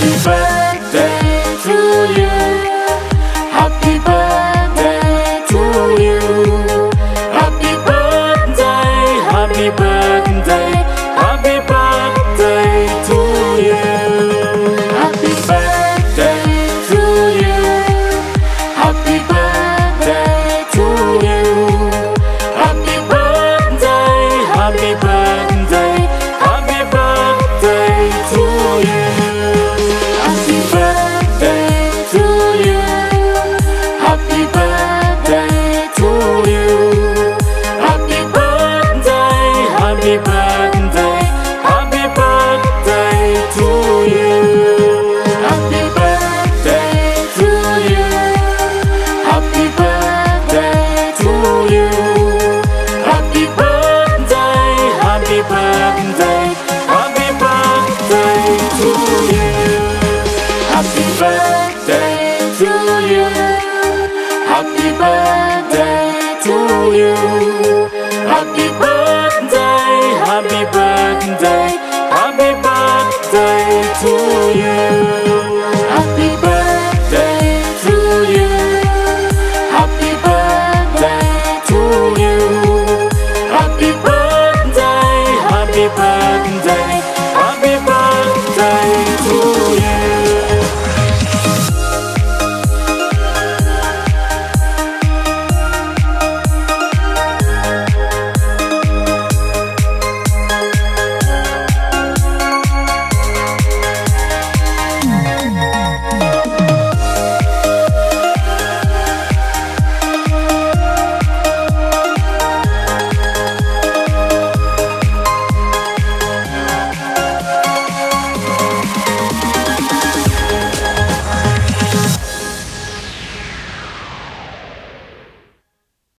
Friends. yêu.